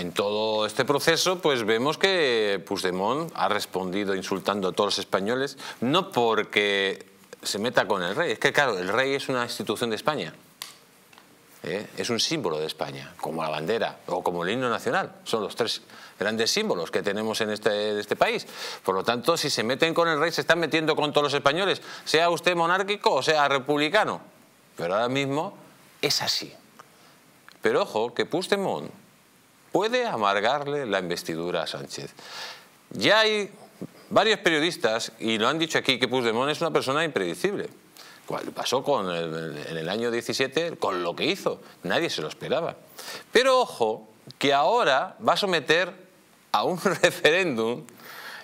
en todo este proceso, pues vemos que Puigdemont ha respondido insultando a todos los españoles, no porque se meta con el rey, es que claro, el rey es una institución de España. ¿eh? Es un símbolo de España, como la bandera o como el himno nacional. Son los tres grandes símbolos que tenemos en este, este país. Por lo tanto, si se meten con el rey, se están metiendo con todos los españoles, sea usted monárquico o sea republicano. Pero ahora mismo es así. Pero ojo, que Puigdemont puede amargarle la investidura a Sánchez. Ya hay varios periodistas, y lo han dicho aquí, que Puigdemont es una persona impredecible. Pasó con en el año 17 con lo que hizo. Nadie se lo esperaba. Pero ojo, que ahora va a someter a un referéndum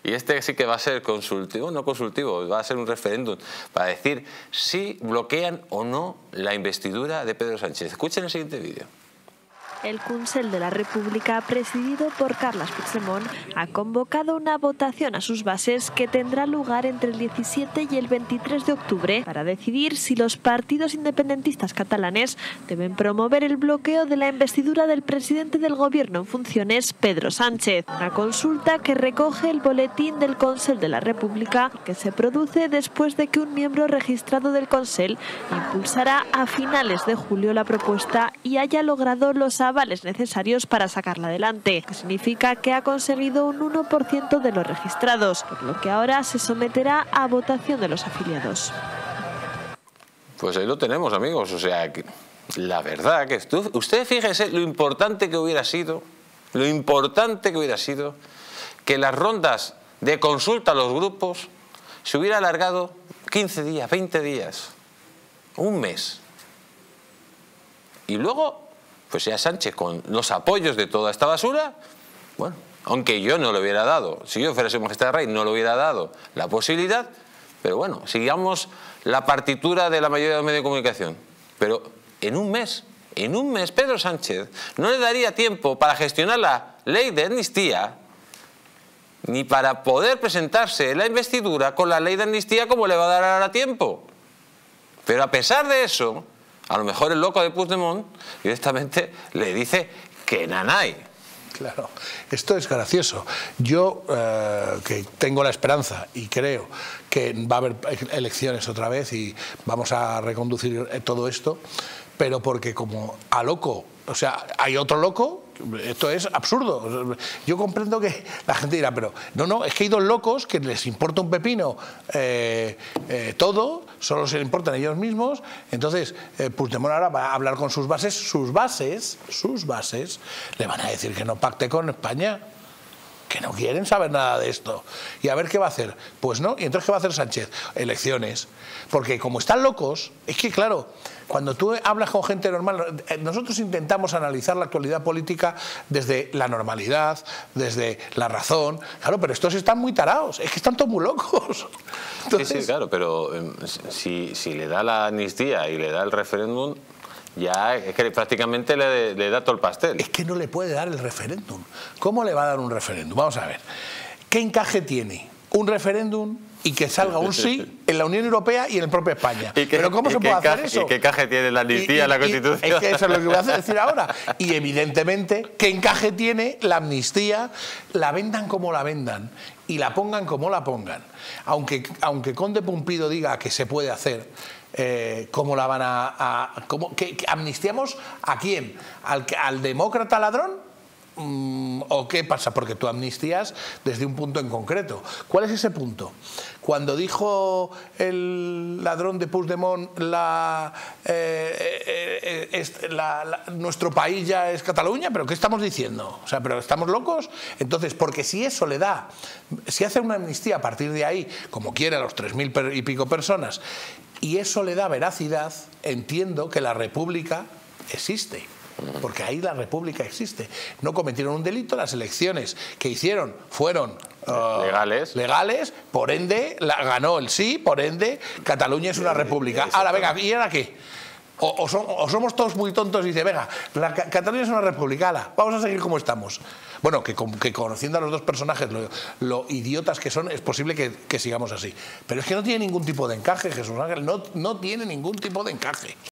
y este sí que va a ser consultivo, no consultivo, va a ser un referéndum para decir si bloquean o no la investidura de Pedro Sánchez. Escuchen el siguiente vídeo. El Consell de la República, presidido por Carles Puigdemont, ha convocado una votación a sus bases que tendrá lugar entre el 17 y el 23 de octubre para decidir si los partidos independentistas catalanes deben promover el bloqueo de la investidura del presidente del gobierno en funciones, Pedro Sánchez. Una consulta que recoge el boletín del Consell de la República que se produce después de que un miembro registrado del Consell impulsará a finales de julio la propuesta y haya logrado los avales necesarios para sacarla adelante, que significa que ha conseguido un 1% de los registrados, por lo que ahora se someterá a votación de los afiliados. Pues ahí lo tenemos, amigos. O sea, la verdad que usted fíjese lo importante que hubiera sido, lo importante que hubiera sido que las rondas de consulta a los grupos se hubiera alargado 15 días, 20 días, un mes. Y luego pues ya Sánchez con los apoyos de toda esta basura, bueno, aunque yo no le hubiera dado, si yo fuera su majestad rey, no le hubiera dado la posibilidad, pero bueno, sigamos la partitura de la mayoría de los medios de comunicación. Pero en un mes, en un mes, Pedro Sánchez no le daría tiempo para gestionar la ley de amnistía ni para poder presentarse en la investidura con la ley de amnistía como le va a dar ahora tiempo. Pero a pesar de eso, a lo mejor el loco de Puigdemont directamente le dice que nanay. Claro, esto es gracioso. Yo, eh, que tengo la esperanza y creo que va a haber elecciones otra vez y vamos a reconducir todo esto, pero porque como a loco, o sea, hay otro loco esto es absurdo. Yo comprendo que la gente dirá, pero no, no, es que hay dos locos que les importa un pepino eh, eh, todo, solo se le importan ellos mismos. Entonces, eh, Puigdemont ahora va a hablar con sus bases, sus bases, sus bases, le van a decir que no pacte con España que no quieren saber nada de esto. ¿Y a ver qué va a hacer? Pues no. ¿Y entonces qué va a hacer Sánchez? Elecciones. Porque como están locos, es que claro, cuando tú hablas con gente normal, eh, nosotros intentamos analizar la actualidad política desde la normalidad, desde la razón. Claro, pero estos están muy tarados, es que están todos muy locos. Sí, sí, claro, pero em, si, si le da la amnistía y le da el referéndum, ya es que prácticamente le, da todo el pastel. Es que no le puede dar el referéndum. ¿Cómo le va a dar un referéndum? Vamos a ver. ¿Qué encaje tiene un referéndum y que salga un sí en la Unión Europea y en el propio España. Pero ¿cómo se puede hacer eso? ¿Y qué encaje tiene la amnistía en la Constitución? es que eso es lo que voy a decir ahora. Y evidentemente, ¿qué encaje tiene la amnistía? La vendan como la vendan y la pongan como la pongan. Aunque, aunque Conde Pumpido diga que se puede hacer, eh, ¿cómo la van a... que, ¿Amnistiamos a quién? ¿Al, ¿Al demócrata ladrón? Mm, ¿O qué pasa? Porque tú amnistías desde un punto en concreto. ¿Cuál es ese punto? Cuando dijo el ladrón de Puigdemont la, eh, eh, la, nuestro país ya es Cataluña, ¿pero qué estamos diciendo? O sea, ¿pero estamos locos? Entonces, porque si eso le da, si hace una amnistía a partir de ahí, como quiere a los tres mil y pico personas, y eso le da veracidad, entiendo que la República existe porque ahí la República existe. No cometieron un delito, las elecciones que hicieron fueron uh, legales. legales, por ende la, ganó el sí, por ende Cataluña es una república. Ahora, venga, ¿y ahora qué? O, somos todos muy tontos y dice, venga, la, Cataluña es una república, vamos a seguir como estamos. Bueno, que, conociendo a los dos personajes, lo, idiotas que son, es posible que, sigamos así. Pero es que no tiene ningún tipo de encaje, Jesús Ángel, no, no tiene ningún tipo de encaje.